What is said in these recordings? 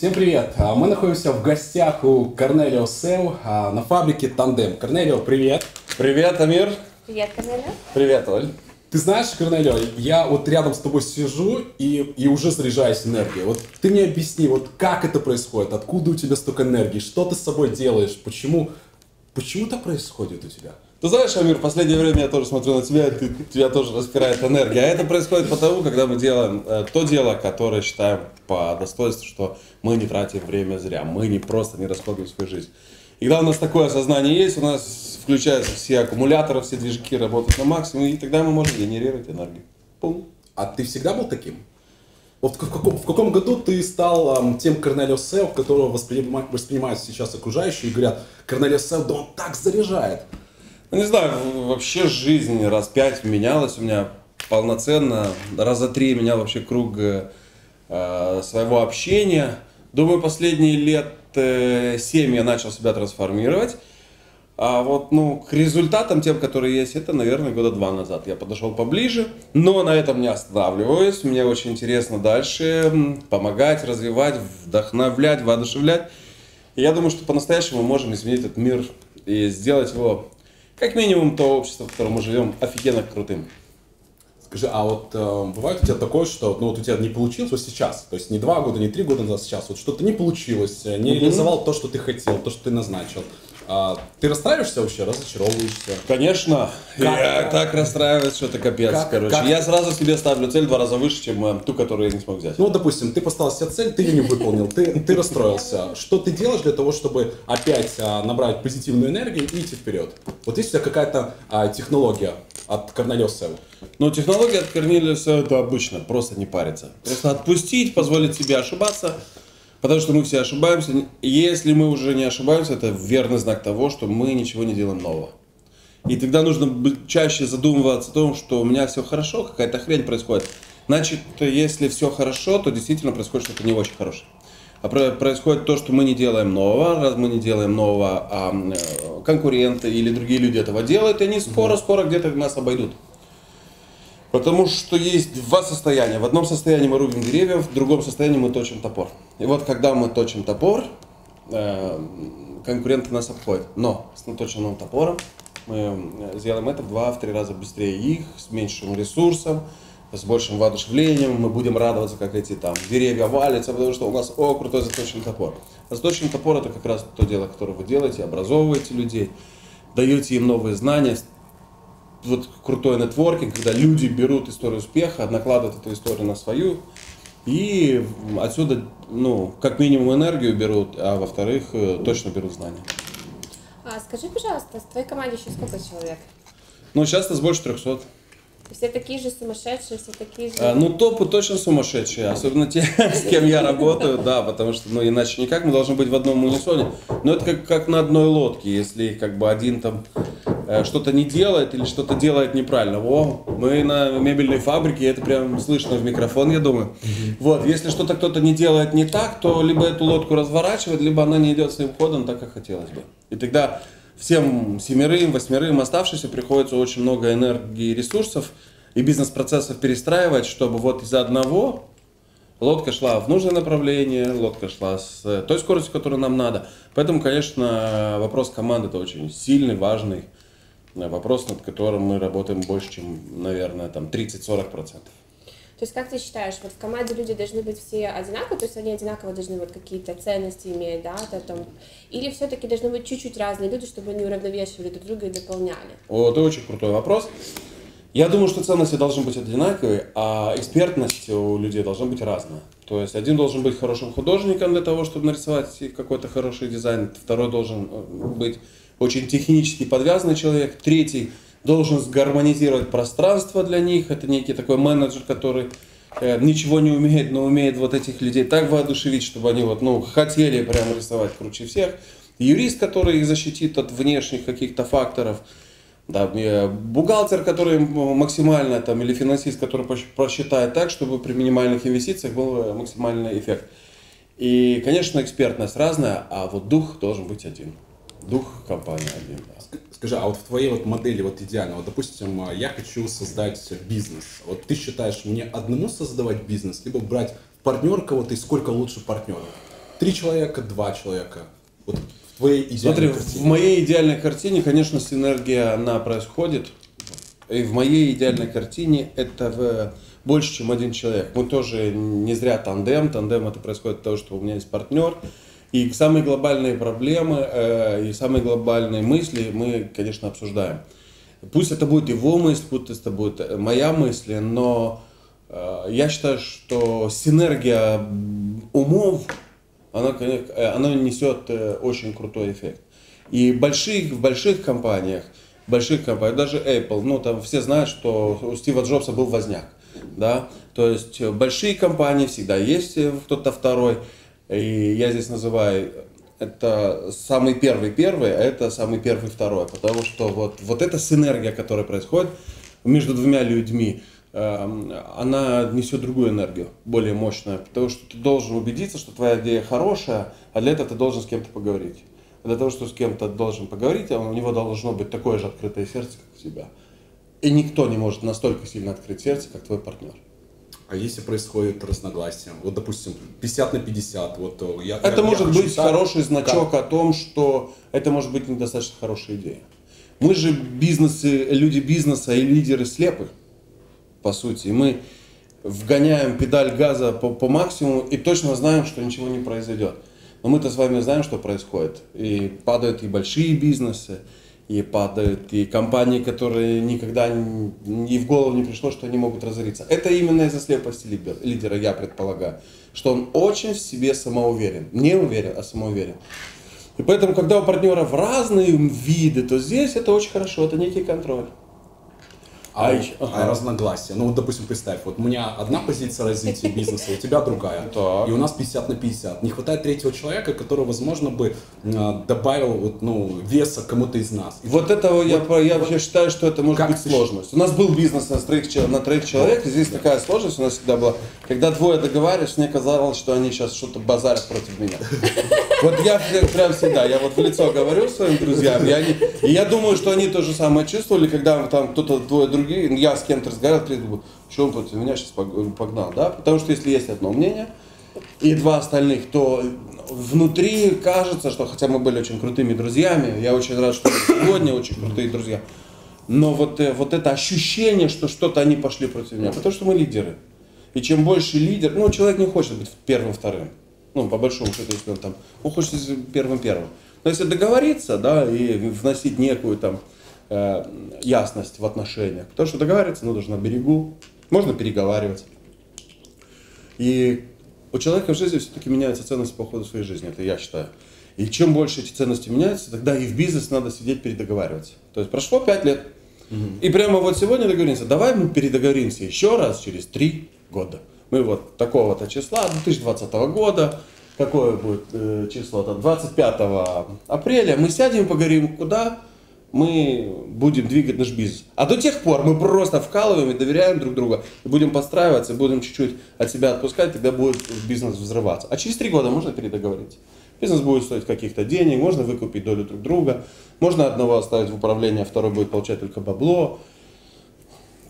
Всем привет! А, Мы находимся в гостях у Корнелио Сел а, на фабрике Тандем. Корнелио, привет! Привет, Амир. Привет, Корнелия. Привет, Оль. Ты знаешь, Корнелио, я вот рядом с тобой сижу и, и уже заряжаюсь энергией. Вот ты мне объясни, вот как это происходит, откуда у тебя столько энергии, что ты с собой делаешь, почему, почему так происходит у тебя? Ты знаешь, Амир, в последнее время я тоже смотрю на тебя, ты, тебя тоже распирает энергия. А это происходит потому, когда мы делаем э, то дело, которое считаем по достоинству, что мы не тратим время зря, мы не просто не расходуем свою жизнь. И когда у нас такое осознание есть, у нас включаются все аккумуляторы, все движки работают на максимум, и тогда мы можем генерировать энергию. Пум. А ты всегда был таким? Вот в каком, в каком году ты стал ам, тем Корнелио Сел, которого воспринима- воспринимают сейчас окружающие и говорят, Корнелио Сел, да он так заряжает. Ну, не знаю, вообще жизнь раз пять менялась у меня полноценно. Раза три менял вообще круг э, э, своего общения. Думаю, последние лет э, семь я начал себя трансформировать. А вот, ну, к результатам тем, которые есть, это, наверное, года два назад. Я подошел поближе, но на этом не останавливаюсь. Мне очень интересно дальше помогать, развивать, вдохновлять, воодушевлять. И я думаю, что по-настоящему можем изменить этот мир и сделать его, как минимум, то общество, в котором мы живем, офигенно крутым. Скажи, а вот э, бывает у тебя такое, что ну вот у тебя не получилось вот сейчас, то есть не два года, не три года назад, сейчас, вот что-то не получилось, э, не реализовал то, что ты хотел, то, что ты назначил. А, ты расстраиваешься вообще, разочаровываешься? Конечно, Как? я так расстраиваюсь, что это капец, Как? короче. Как? Я сразу себе ставлю цель в два раза выше, чем э, ту, которую я не смог взять. Ну, допустим, ты поставил себе цель, ты ее не выполнил, ты, ты расстроился. Что ты делаешь для того, чтобы опять а, набрать позитивную энергию и идти вперед? Вот есть у тебя какая-то а, технология от Корнелио Сел? Но технология от Корнелиуса это обычно, просто не париться. Просто отпустить, позволить себе ошибаться, потому что мы все ошибаемся. Если мы уже не ошибаемся, это верный знак того, что мы ничего не делаем нового. И тогда нужно чаще задумываться о том, что у меня все хорошо, какая-то хрень происходит. Значит, если все хорошо, то действительно происходит что-то не очень хорошее. А про- происходит то, что мы не делаем нового, раз мы не делаем нового, а э, конкуренты или другие люди этого делают, и они скоро-скоро где-то нас обойдут. Потому что есть два состояния. В одном состоянии мы рубим деревья, в другом состоянии мы точим топор. И вот когда мы точим топор, э, конкуренты нас обходят. Но с наточенным топором мы э, сделаем это в два-три раза быстрее их, с меньшим ресурсом, с большим воодушевлением. Мы будем радоваться, как эти там деревья валятся, потому что у нас, о, крутой заточенный топор. А заточенный топор это как раз то дело, которое вы делаете, образовываете людей, даете им новые знания, вот крутой нетворкинг, когда люди берут историю успеха, накладывают эту историю на свою, и отсюда, ну, как минимум энергию берут, а во-вторых, э, точно берут знания. А, скажи, пожалуйста, в твоей команде еще сколько человек? Ну, сейчас нас больше 300. Все такие же сумасшедшие, все такие же... А, Ну, топы точно сумасшедшие, особенно те, с кем я работаю, да, потому что, ну, иначе никак, мы должны быть в одном унисоне. Но это как, как на одной лодке, если как бы один там что-то не делает или что-то делает неправильно. О, мы на мебельной фабрике, это прям слышно в микрофон, я думаю. Вот, если что-то кто-то не делает не так, то либо эту лодку разворачивает, либо она не идет своим ходом так, как хотелось бы. И тогда всем семерым, восьмерым оставшимся приходится очень много энергии и ресурсов и бизнес-процессов перестраивать, чтобы вот из одного лодка шла в нужное направление, лодка шла с э, той скоростью, которую нам надо. Поэтому, конечно, вопрос команды это очень сильный, важный э, вопрос, над которым мы работаем больше, чем, наверное, там 30-40%. То есть, как ты считаешь, вот в команде люди должны быть все одинаковые, то есть они одинаково должны вот какие-то ценности иметь, да, то там, или все-таки должны быть чуть-чуть разные люди, чтобы они уравновешивали друг друга и дополняли? Вот, это очень крутой вопрос. Я думаю, что ценности должны быть одинаковые, а экспертность у людей должна быть разная. То есть один должен быть хорошим художником для того, чтобы нарисовать какой-то хороший дизайн, второй должен э, быть очень технически подвязанный человек, третий должен сгармонизировать пространство для них, это некий такой менеджер, который э, ничего не умеет, но умеет вот этих людей так воодушевить, чтобы они вот, ну, хотели прямо рисовать круче всех. Юрист, который их защитит от внешних каких-то факторов, да, э, бухгалтер, который максимально, там, или финансист, который просчитает так, чтобы при минимальных инвестициях был э, максимальный эффект. И, конечно, экспертность разная, а вот дух должен быть один. Дух компании один. Скажи, а вот в твоей вот модели вот идеально, вот допустим, а, я хочу создать бизнес. Вот ты считаешь, мне одному создавать бизнес, либо брать партнер кого-то и сколько лучше партнеров? три человека, два человека. Вот в твоей идеальной Смотри, картине. в моей идеальной картине, конечно, синергия, она происходит. И в моей идеальной картине это в- больше, чем один человек. Мы тоже не зря тандем. Тандем это происходит от того, что у меня есть партнер. И самые глобальные проблемы э, и самые глобальные мысли мы, конечно, обсуждаем. Пусть это будет его мысль, пусть это будет э, моя мысль, но э, я считаю, что синергия умов, она, э, она несет э, очень крутой эффект. И больших, в больших компаниях, больших компаниях, даже Apple, ну там все знают, что у Стива Джобса был возняк, да, то есть большие компании всегда есть кто-то второй, и я здесь называю это самый первый первый, а это самый первый второй, потому что вот, вот эта синергия, которая происходит между двумя людьми, эм, она несет другую энергию, более мощную, потому что ты должен убедиться, что твоя идея хорошая, а для этого ты должен с кем-то поговорить. Для того, что с кем-то должен поговорить, а у него должно быть такое же открытое сердце, как у тебя. И никто не может настолько сильно открыть сердце, как твой партнер. А если происходит разногласие? Вот, допустим, 50 на 50. Вот, э, я, Это я- может я быть так, хороший значок как- о том, что это может быть недостаточно хорошая идея. Мы же бизнесы, люди бизнеса и лидеры слепы, по сути. И мы вгоняем педаль газа по, по максимуму и точно знаем, что ничего не произойдет. Но мы-то с вами знаем, что происходит. И падают и большие бизнесы, и падают и компании, которые никогда н- и в голову не пришло, что они могут разориться. Это именно из-за слепости лидер- лидера, я предполагаю. Что он очень в себе самоуверен. Не уверен, а самоуверен. И поэтому, когда у партнеров разные виды, то здесь это очень хорошо, это некий контроль. А, А а разногласия. Ну, вот, допустим, представь, вот у меня одна позиция развития бизнеса, у тебя другая. Так. И у нас 50 на 50. Не хватает третьего человека, который, возможно, бы э, добавил вот, ну, веса кому-то из нас. И Вот этого я, по- я вообще считаю, что это может быть сложность. У нас был бизнес на троих, на троих человек, и здесь такая сложность у нас всегда была. Когда двое договаривались, мне казалось, что они сейчас что-то базарят против меня. Вот я прям всегда, я вот в лицо говорю своим друзьям, и, они, и я думаю, что они то же самое чувствовали, когда там кто-то, двое другие, я с кем-то разговаривал, третий что он против меня сейчас погнал, да? Потому что если есть одно мнение, и два остальных, то внутри кажется, что хотя мы были очень крутыми друзьями, я очень рад, что сегодня очень крутые друзья, но вот, э, вот это ощущение, что что-то они пошли против меня, потому что мы лидеры. И чем больше лидер, ну, человек не хочет быть первым-вторым. Ну, по большому счету, если он там, он хочет первым-первым. Но если договориться, да, и вносить некую там э, ясность в отношениях, потому что договариваться нужно на берегу, можно переговариваться. И у человека в жизни все-таки меняются ценности по ходу своей жизни, это я считаю. И чем больше эти ценности меняются, тогда и в бизнес надо сидеть передоговариваться. То есть прошло 5 лет, и прямо вот сегодня договоримся, давай мы передоговоримся еще раз через 3 года. Мы вот такого-то числа, 2020 года, какое будет э, число, там, 25 апреля, мы сядем и поговорим, куда мы будем двигать наш бизнес. А до тех пор мы просто вкалываем и доверяем друг другу, и будем подстраиваться, будем чуть-чуть от себя отпускать, тогда будет бизнес взрываться. А через три года можно передоговориться. Бизнес будет стоить каких-то денег, можно выкупить долю друг друга, можно одного оставить в управлении, а второй будет получать только бабло.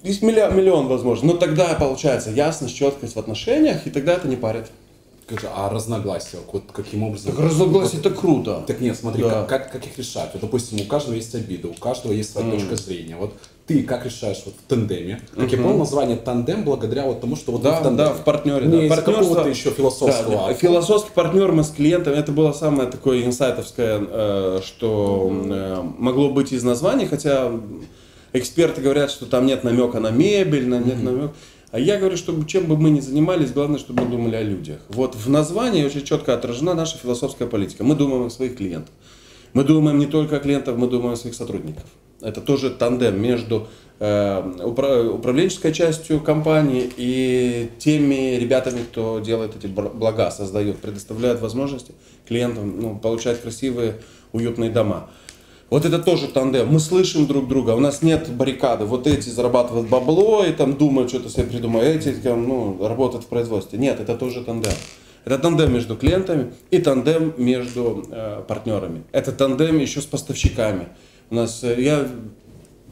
Есть миллион, миллион возможно. Но тогда получается ясность, четкость в отношениях, и тогда это не парит. Скажи, а разногласия, вот каким образом? Так разногласие это круто. Так нет, смотри, Да. как, как, как их решать? Вот, допустим, у каждого есть обида, у каждого есть своя точка зрения. Вот ты как решаешь вот в тандеме? Как я понял, название тандем благодаря вот тому, что вот Да, в тандеме. да, в партнере. Не да. Партнерство- еще философского. Да, философский партнер мы с клиентом, это было самое такое инсайтовское, э, что э, могло быть из названий, хотя эксперты говорят, что там нет намека на мебель, на- нет намека. А я говорю, что чем бы мы ни занимались, главное, чтобы мы думали о людях. Вот в названии очень четко отражена наша философская политика. Мы думаем о своих клиентах. Мы думаем не только о клиентах, мы думаем о своих сотрудниках. Это тоже тандем между э, упра- управленческой частью компании и теми ребятами, кто делает эти блага, создает, предоставляет возможности клиентам ну, получать красивые, уютные дома. Вот это тоже тандем. Мы слышим друг друга, у нас нет баррикады. Вот эти зарабатывают бабло и там думают, что-то себе придумают, эти там, ну, работают в производстве. Нет, это тоже тандем. Это тандем между клиентами и тандем между э, партнерами. Это тандем еще с поставщиками. У нас, э, я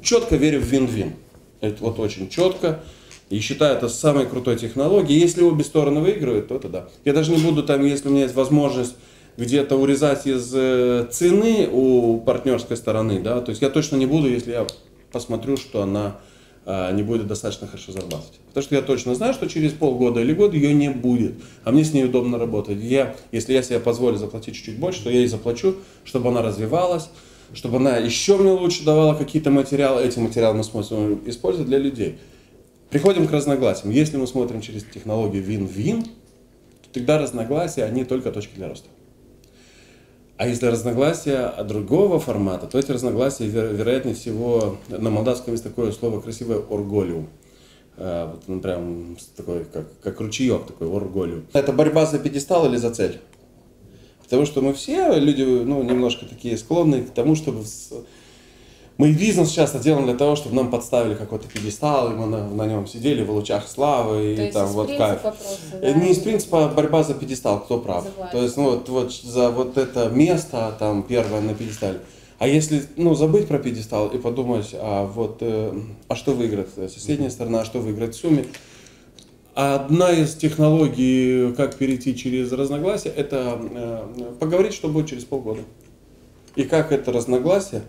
четко верю в вин-вин. Это вот очень четко. и считаю это самой крутой технологией. Если обе стороны выигрывают, то это да. Я даже не буду там, если у меня есть возможность где-то урезать из э, цены у партнерской стороны, да, то есть я точно не буду, если я посмотрю, что она а, не будет достаточно хорошо зарабатывать. Потому что я точно знаю, что через полгода или год ее не будет, а мне с ней удобно работать. Я, если я себе позволю заплатить чуть-чуть больше, то я ей заплачу, чтобы она развивалась, чтобы она еще мне лучше давала какие-то материалы. Эти материалы мы сможем использовать для людей. Приходим к разногласиям. Если мы смотрим через технологию вин-вин, то тогда разногласия, они только точки для роста. А если разногласия другого формата, то эти разногласия, веро- вероятнее всего, на молдавском есть такое слово красивое орголиум. А, Вот он прям такой, как, как ручеек такой, орголиум. Это борьба за пьедестал или за цель? Потому что мы все люди, ну, немножко такие склонны к тому, чтобы... Мы бизнес часто делаем для того, чтобы нам подставили какой-то пьедестал, и мы на, на нем сидели в лучах славы, и То есть там вот кайф. просто, Э, да, Не из и- принципа а борьба за пьедестал, кто прав. За. То есть, ну вот, вот за вот это место, там, первое на пьедестале. А если, ну, забыть про пьедестал и подумать, а вот, э, а что выиграет соседняя сторона, а что выиграет в сумме, Одна из технологий, как перейти через разногласия, это э, поговорить, что будет через полгода. И как это разногласие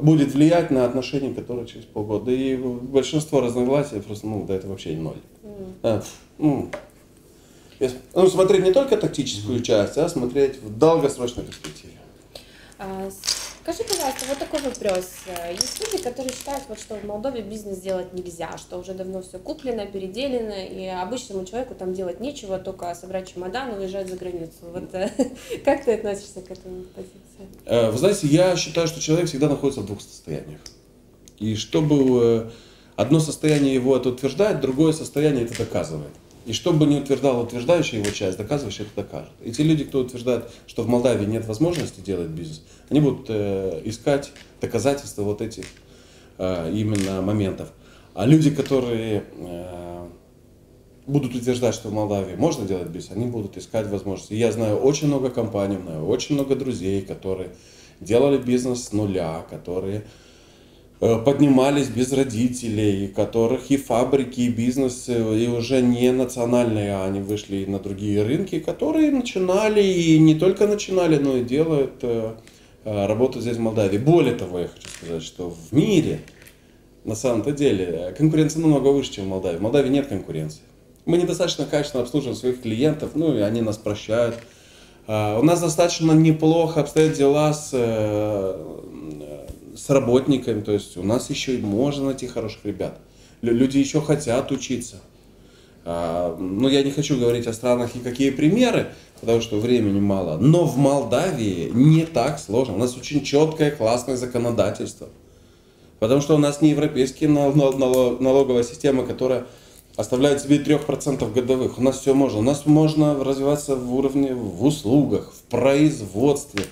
будет влиять на отношения, которые через полгода. И большинство разногласий просто, ну, да, это вообще ноль. А, ну, ну, смотреть не только тактическую часть, а смотреть в долгосрочной перспективе. Скажи, пожалуйста, вот такой вопрос. Э, Есть люди, которые считают, вот, что в Молдове бизнес делать нельзя, что уже давно все куплено, переделено, и обычному человеку там делать нечего, только собрать чемодан и уезжать за границу. Вот э, как ты относишься к этому позиции? Э, Вы знаете, я считаю, что человек всегда находится в двух состояниях. И чтобы одно состояние его это утверждает, другое состояние это доказывает. И что бы ни утверждала утверждающая его часть, доказывающая это докажет. И те люди, кто утверждает, что в Молдавии нет возможности делать бизнес, они будут э, искать доказательства вот этих э, именно моментов. А люди, которые э, будут утверждать, что в Молдавии можно делать бизнес, они будут искать возможности. Я знаю очень много компаний, знаю очень много друзей, которые делали бизнес с нуля, которые поднимались без родителей, которых и фабрики, и бизнес, э, и уже не национальные, а они вышли на другие рынки, которые начинали, и не только начинали, но и делают э, э, работу здесь в Молдавии. Более того, я хочу сказать, что в мире на самом-то деле э, конкуренция намного выше, чем в Молдавии. В Молдавии нет конкуренции. Мы недостаточно качественно обслуживаем своих клиентов, ну и они нас прощают. У нас достаточно неплохо обстоят дела с, э, э, с работниками, то есть у нас еще и можно найти хороших ребят. Лю- Люди еще хотят учиться. А, Ну, я не хочу говорить о странах и какие примеры, потому что времени мало. Но в Молдавии не так сложно. У нас очень четкое, классное законодательство. Потому что у нас не европейская нал- нал- нал- налоговая система, которая оставляет себе 3% годовых. У нас все можно. У нас можно развиваться в уровне в услугах, в производстве.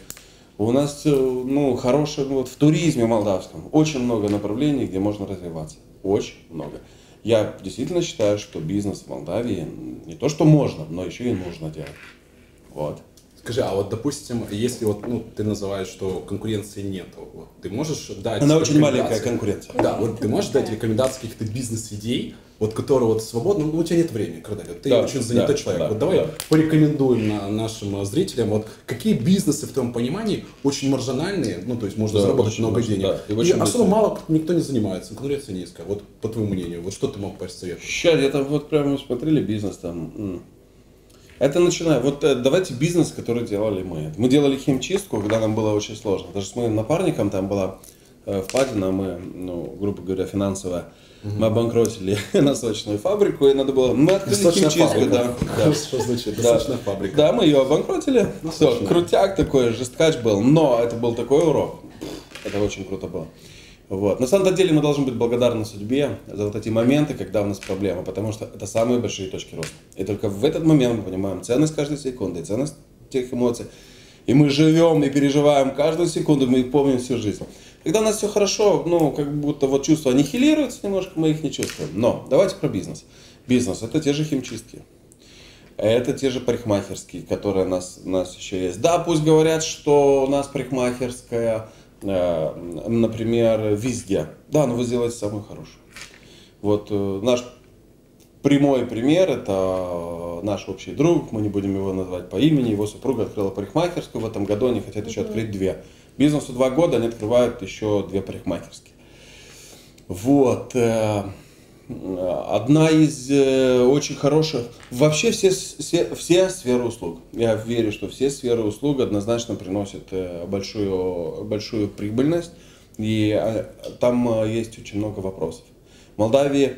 У нас э, ну, хорошее ну, вот, в туризме молдавском. Очень много направлений, где можно развиваться. Очень много. Я действительно считаю, что бизнес в Молдавии не то, что можно, но еще и нужно делать. Вот. Скажи, а вот, допустим, если вот, ну, ты называешь, что конкуренции нету, вот, ты можешь дать... Она очень маленькая конкуренция. Да, вот ты можешь дать рекомендации каких-то бизнес-идей, вот которые вот свободно, ну, у тебя нет времени, когда ты Да, очень занятой да, человек. да, вот давай да. порекомендуем на- нашим э, зрителям, вот какие бизнесы в твоем понимании очень маржинальные, ну, то есть можно Да, заработать очень много денег. да, и и очень особо быстро. мало никто не занимается, конкуренция низкая. Вот по твоему мнению, вот что ты мог посоветовать? Сейчас, это вот прямо смотрели бизнес там. Это начинаю. Вот э, давайте бизнес, который делали мы. Мы делали химчистку, когда нам было очень сложно. Даже с моим напарником там была э, впадина, мы, ну, грубо говоря, финансовая. Мы обанкротили носочную фабрику, и надо было... Мы открыли Достаточно химчистку, фабрика. да. да. Что значит? Да. Достаточно фабрика. Да, мы ее обанкротили. Все, крутяк такой, жесткач был. Но это был такой урок. Это очень круто было. Вот. На самом деле мы должны быть благодарны судьбе за вот эти моменты, когда у нас проблемы, потому что это самые большие точки роста. И только в этот момент мы понимаем ценность каждой секунды, ценность тех эмоций. И мы живем и переживаем каждую секунду, мы их помним всю жизнь. Когда у нас все хорошо, ну, как будто вот чувства аннихилируются немножко, мы их не чувствуем. Но давайте про бизнес. Бизнес – это те же химчистки. Это те же парикмахерские, которые у нас, у нас еще есть. Да, пусть говорят, что у нас парикмахерская, например, везде. Да, но вы сделаете самую хорошую. Вот э, наш прямой пример, это наш общий друг, мы не будем его называть по имени, его супруга открыла парикмахерскую, в этом году они хотят еще открыть две. Бизнесу два года, они открывают еще две парикмахерские. Вот. Одна из э, очень хороших, вообще все, все, все сферы услуг. Я верю, что все сферы услуг однозначно приносят э, большую, большую прибыльность. И э, там э, есть очень много вопросов. В Молдавии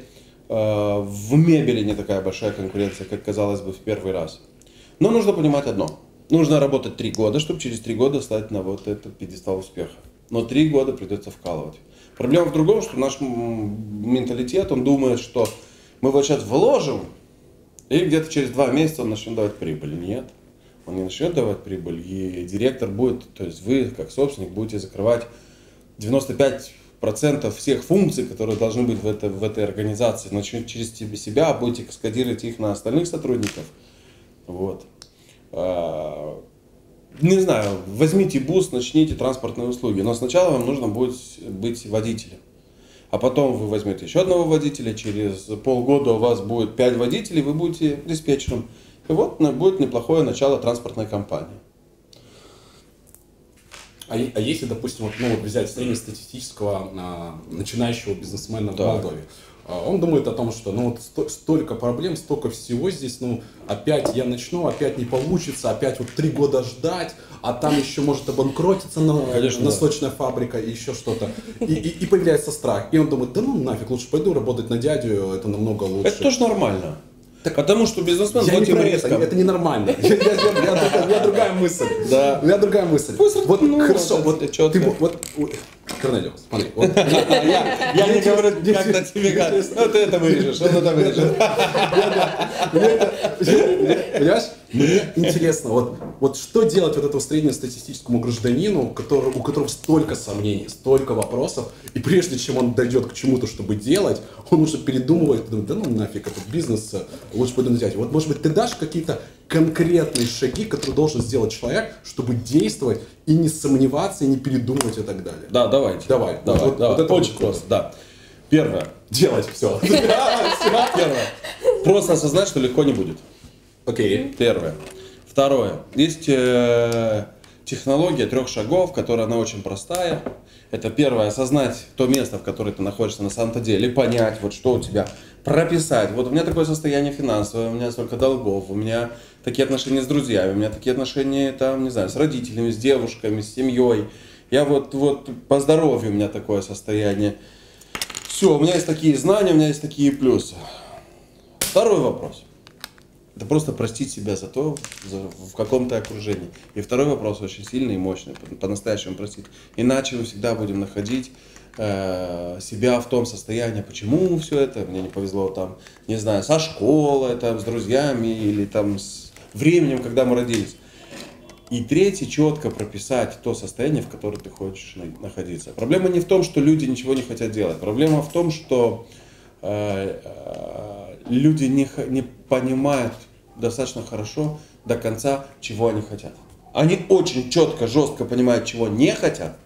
э, в мебели не такая большая конкуренция, как казалось бы в первый раз. Но нужно понимать одно. Нужно работать три года, чтобы через три года стать на вот этот пьедестал успеха. Но три года придется вкалывать. Проблема в другом, что наш менталитет, он думает, что мы вот сейчас вложим, и где-то через два месяца он начнет давать прибыль. Нет, он не начнет давать прибыль, и директор будет, то есть вы, как собственник, будете закрывать 95% всех функций, которые должны быть в, это, в этой организации. Начнете через себя, будете каскадировать их на остальных сотрудников. Вот. Не знаю, возьмите бус, начните транспортные услуги, но сначала вам нужно будет быть водителем. А потом вы возьмете еще одного водителя, через полгода у вас будет 5 водителей, вы будете диспетчером. И вот будет неплохое начало транспортной компании. А, а если, допустим, вот, ну, вот взять среднестатистического а, начинающего бизнесмена Да. в Молдове, он думает о том, что ну вот сто- столько проблем, столько всего здесь, ну опять я начну, опять не получится, опять вот три года ждать, а там еще может обанкротиться на, Конечно, да. носочная фабрика и еще что-то. И, и- и появляется страх. И он думает, да ну нафиг, лучше пойду работать на дядю, это намного лучше. Это тоже нормально. Потому что бизнесмен Я не про это, риском. это ненормально. Я- я- я- я другая- У меня другая мысль. Да. У меня другая мысль. Пусть Вот ну, хорошо, это вот ты вот, вот Корнелиус, смотри, вот Я, я не говорю, как на тебе говорят. Ну ты это вырежешь, он это вырежет. Понимаешь? Мне интересно, вот, вот что делать вот этому среднестатистическому гражданину, который, у которого столько сомнений, столько вопросов, и прежде чем он дойдет к чему-то, чтобы делать, он уже передумывает, думает, да ну нафиг этот бизнес, э, лучше пойду дядю. Вот может быть ты дашь какие-то конкретные шаги, которые должен сделать человек, чтобы действовать и не сомневаться, и не передумывать и так далее. Да, давайте. Давай. Давай, Вот- давай. вот это Очень просто, да. Первое. Делать все. Первое. Просто осознать, что легко не будет. Окей. Первое. Второе. Есть э, технология трех шагов, которая она очень простая. Это первое, осознать то место, в котором ты находишься на самом-то деле, понять, вот что у тебя, прописать. Вот у меня такое состояние финансовое, у меня столько долгов, у меня такие отношения с друзьями, у меня такие отношения, там, не знаю, с родителями, с девушками, с семьей. Я вот, вот по здоровью у меня такое состояние. Все, у меня есть такие знания, у меня есть такие плюсы. Второй вопрос. Это просто простить себя за то, за- в каком то окружении. И второй вопрос очень сильный и мощный, по- по-настоящему простить. Иначе мы всегда будем находить э, себя в том состоянии, почему все это, мне не повезло там, не знаю, со школы, там, с друзьями или там с временем, когда мы родились. И третье, четко прописать то состояние, в котором ты хочешь на- находиться. Проблема не в том, что люди ничего не хотят делать. Проблема в том, что э, э, люди не, не понимают достаточно хорошо до конца, чего они хотят. Они очень четко, жестко понимают, чего не хотят,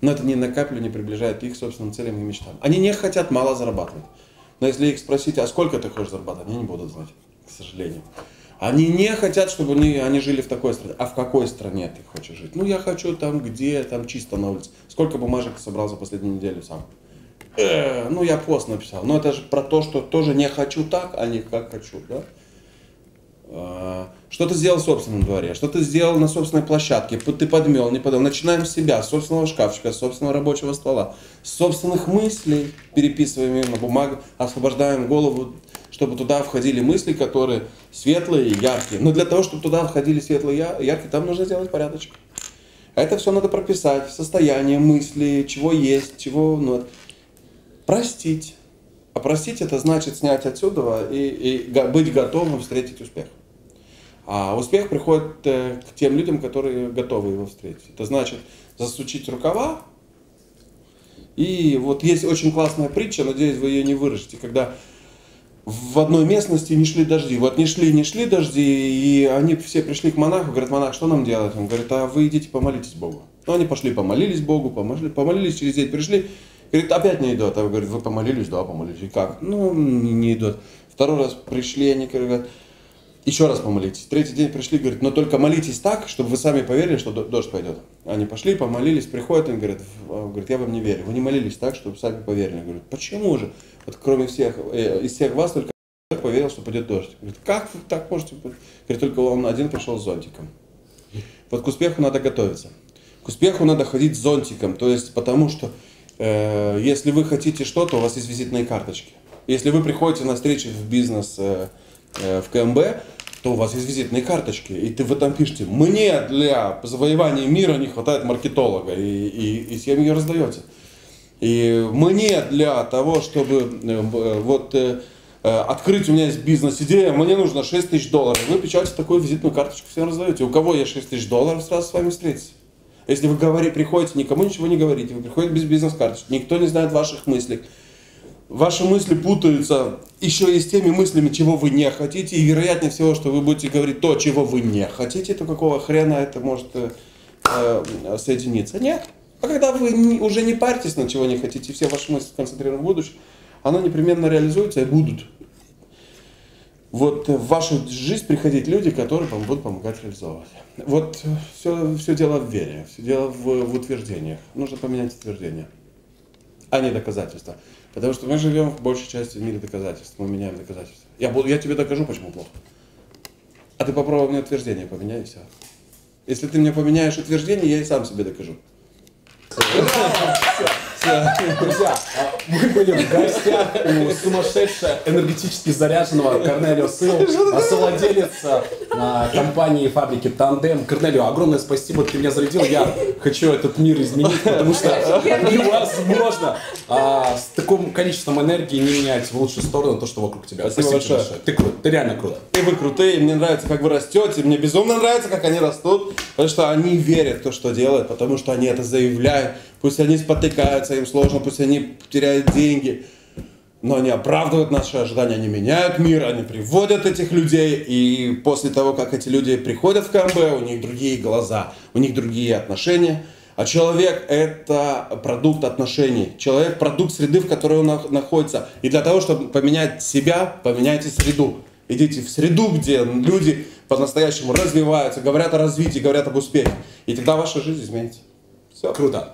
но это ни на каплю не приближает их собственным целям и мечтам. Они не хотят мало зарабатывать. Но если их спросить, а сколько ты хочешь зарабатывать, они не будут знать, к сожалению. Они не хотят, чтобы они, они жили в такой стране. А в какой стране ты хочешь жить? Ну, я хочу там, где, там чисто на улице. Сколько бумажек ты собрал за последнюю неделю сам? Э, ну, я пост написал. Но это же про то, что тоже не хочу так, а не как хочу, да? А, Что ты сделал в собственном дворе, что ты сделал на собственной площадке, ты подмел, не подмел. Начинаем с себя, с собственного шкафчика, с собственного рабочего стола, с собственных мыслей, переписываем их на бумагу, освобождаем голову, чтобы туда входили мысли, которые светлые и яркие. Но для того, чтобы туда входили светлые и яркие, там нужно сделать порядочек. А это все надо прописать, состояние, мысли, чего есть, чего... Ну, простить. А простить это значит снять отсюда и, и быть готовым встретить успех. А успех приходит э, к тем людям, которые готовы его встретить. Это значит засучить рукава. И вот есть очень классная притча, надеюсь, вы ее не вырежете, когда в одной местности не шли дожди. Вот не шли, не шли дожди, и они все пришли к монаху, говорят, монах, что нам делать? Он говорит, а вы идите помолитесь Богу. Ну, они пошли, помолились Богу, помолились, помолились через день, пришли, Говорит, опять не идет. А вы, говорит, вы помолились? Да, помолились. И как? Ну, не, идет. Второй раз пришли, они говорят, еще раз помолитесь. Третий день пришли, говорит, но только молитесь так, чтобы вы сами поверили, что дождь пойдет. Они пошли, помолились, приходят, им говорят, говорят, я вам не верю. Вы не молились так, чтобы сами поверили. Говорят, почему же? Вот кроме всех, э, из всех вас только поверил, что пойдет дождь. Говорит, как вы так можете? Говорит, только он один пришел с зонтиком. Вот к успеху надо готовиться. К успеху надо ходить с зонтиком, то есть потому что э, если вы хотите что-то, у вас есть визитные карточки. Если вы приходите на встречу в бизнес э, в КМБ, то у вас есть визитные карточки, и ты в этом пишете, мне для завоевания мира не хватает маркетолога, и, и, и всем ее раздаете. И мне для того, чтобы э, э, вот э, открыть, у меня есть бизнес-идея, мне нужно 6 тысяч долларов. Вы печатаете такую визитную карточку, всем раздаете. У кого есть 6 тысяч долларов, сразу с вами встретиться. Если вы говорите, приходите, никому ничего не говорите, вы приходите без бизнес-карточки, никто не знает ваших мыслей, ваши мысли путаются еще и с теми мыслями, чего вы не хотите, и вероятнее всего, что вы будете говорить то, чего вы не хотите, то какого хрена это может э, э, соединиться? Нет. А когда вы не, уже не паритесь на чего не хотите, все ваши мысли сконцентрированы в будущем, оно непременно реализуется и будут. Вот в вашу жизнь приходить люди, которые вам будут помогать реализовывать. Вот все, все дело в вере, все дело в, в утверждениях. Нужно поменять утверждения, а не доказательства. Потому что мы живем в большей части в мире доказательств. Мы меняем доказательства. Я, буду, я тебе докажу, почему плохо. А ты попробуй мне утверждение поменяй и все. Если ты мне поменяешь утверждение, я и сам себе докажу. Друзья, а мы были в гостях у сумасшедшего, энергетически заряженного Корнелио Сыл, совладелец а, компании фабрики Тандем. Корнелио, огромное спасибо, ты меня зарядил. Я хочу этот мир изменить, потому что невозможно а, с таким количеством энергии не менять в лучшую сторону то, что вокруг тебя. Спасибо, спасибо большое. Ты крут, ты реально крут. И вы крутые, мне нравится, как вы растете, мне безумно нравится, как они растут, потому что они верят в то, что делают, потому что они это заявляют. Пусть они спотыкаются, им сложно, пусть они теряют деньги, но они оправдывают наши ожидания, они меняют мир, они приводят этих людей, и после того, как эти люди приходят в КМБ, у них другие глаза, у них другие отношения. А человек – это продукт отношений. Человек – продукт среды, в которой он находится. И для того, чтобы поменять себя, поменяйте среду. Идите в среду, где люди по-настоящему развиваются, говорят о развитии, говорят об успехе. И тогда ваша жизнь изменится. Все. Круто.